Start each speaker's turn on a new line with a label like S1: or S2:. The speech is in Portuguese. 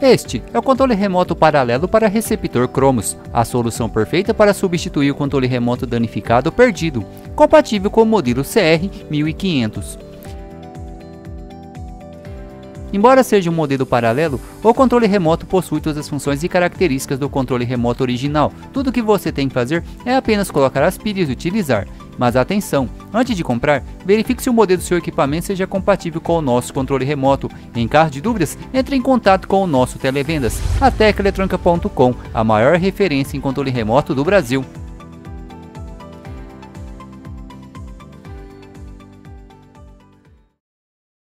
S1: Este é o controle remoto paralelo para receptor Chromos, a solução perfeita para substituir o controle remoto danificado ou perdido, compatível com o modelo CR1500. Embora seja um modelo paralelo, o controle remoto possui todas as funções e características do controle remoto original. Tudo o que você tem que fazer é apenas colocar as pilhas e utilizar. Mas atenção, antes de comprar, verifique se o modelo do seu equipamento seja compatível com o nosso controle remoto. Em caso de dúvidas, entre em contato com o nosso televendas, a teclaeletrônica.com, a maior referência em controle remoto do Brasil.